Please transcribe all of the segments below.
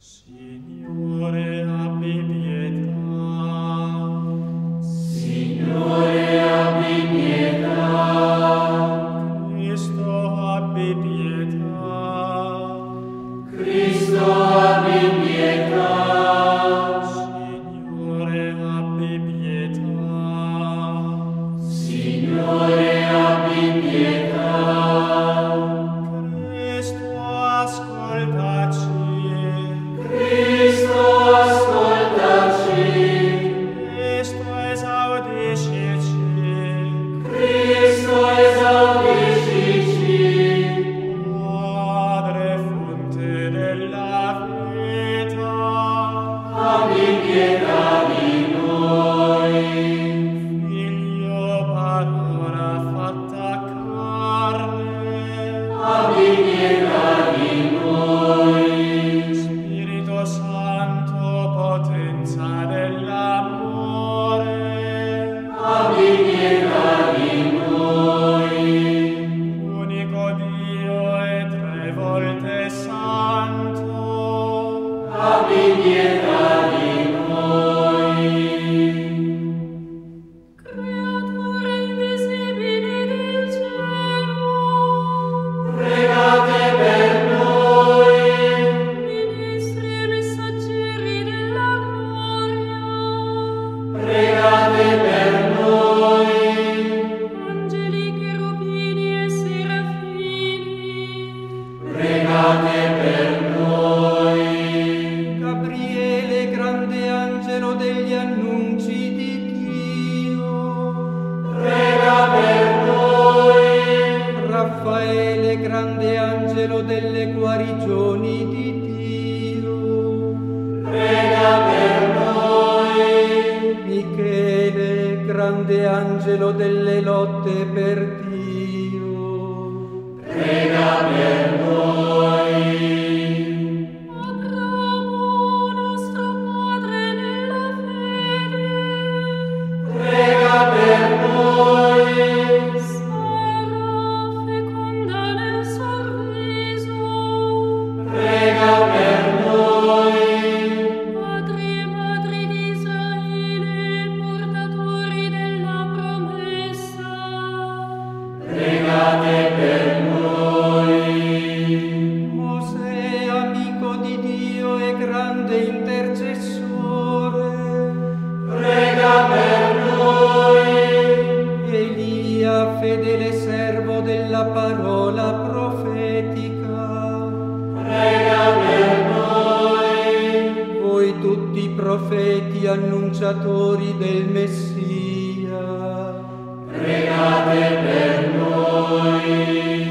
Signore grande angelo delle lotte per Dio. Pregami. fedele servo della parola profetica. Prega per noi. Voi tutti profeti annunciatori del Messia. Pregate per noi.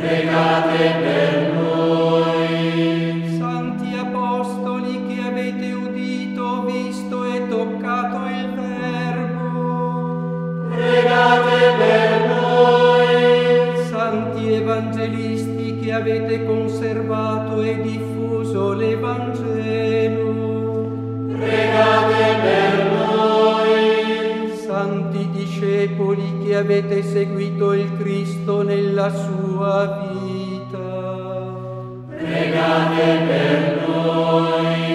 pregate per noi. Santi Apostoli che avete udito, visto e toccato il Verbo, pregate per noi. Santi Evangelisti che avete conservato e diffuso l'Evangelo, avete seguito il Cristo nella sua vita. Pregate per noi.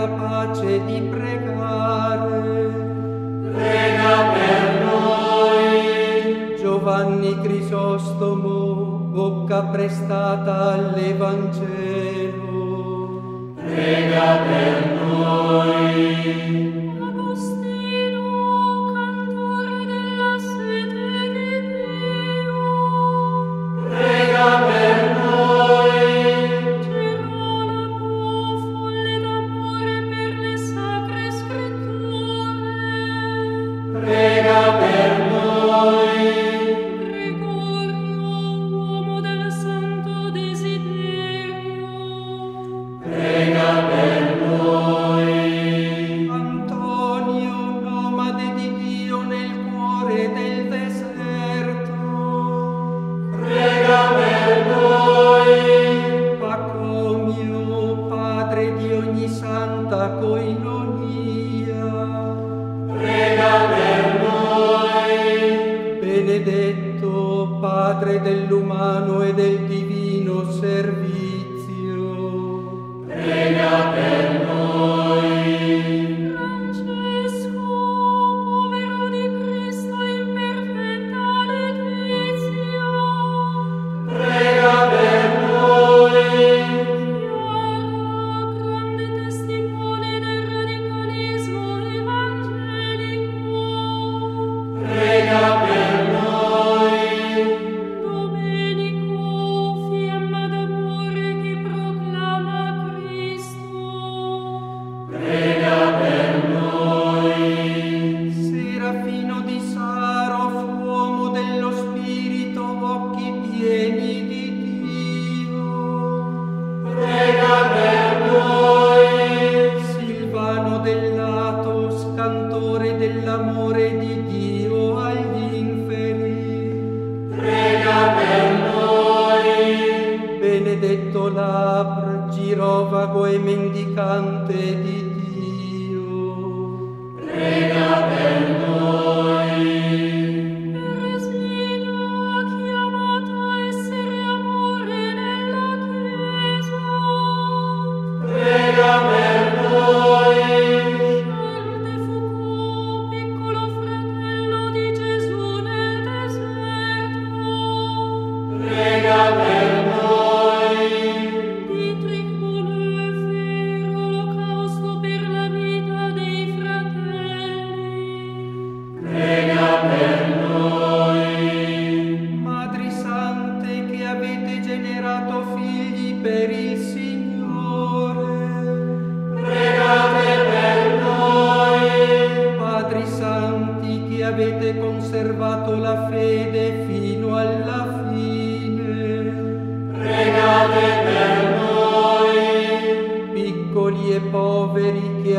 capace di pregare. Prega per noi. Giovanni Crisostomo, bocca prestata all'Evangelo. Prega per noi. Benedetto, Padre dell'umano e del divino servizio, prega per noi. 我为名。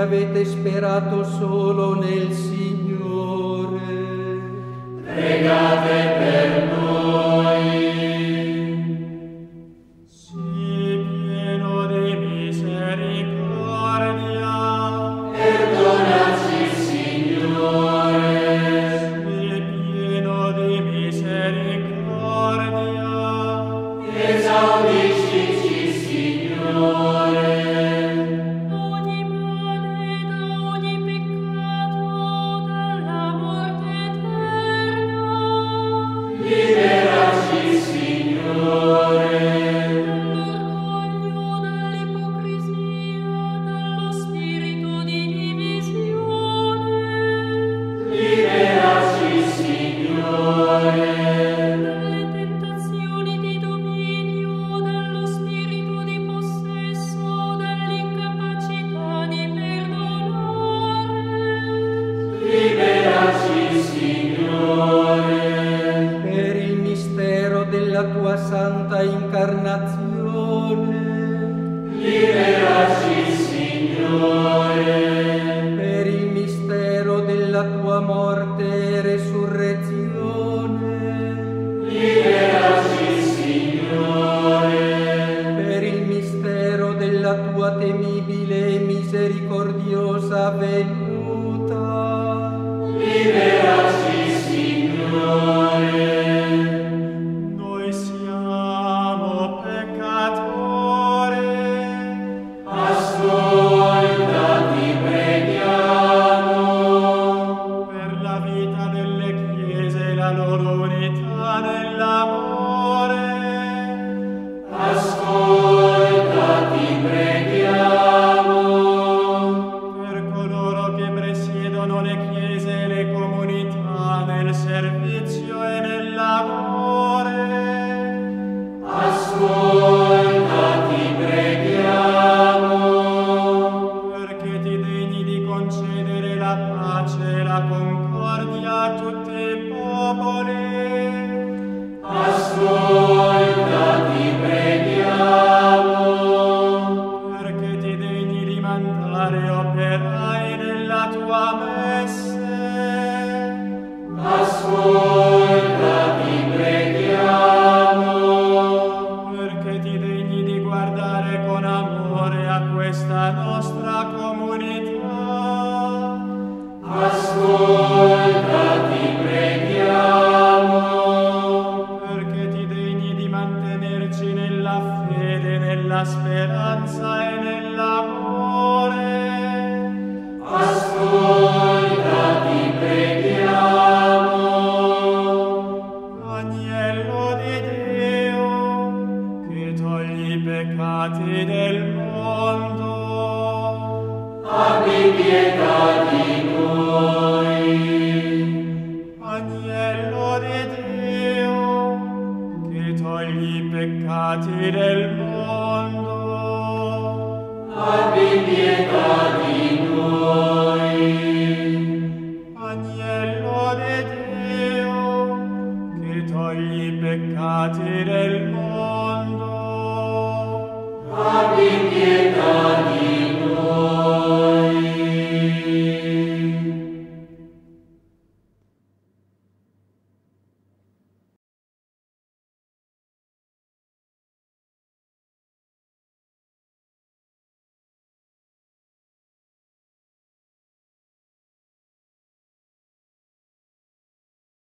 avete sperato solo nel Signore. Pregate per noi. Sii pieno di misericordia. Perdonaci, Signore. Sii pieno di misericordia.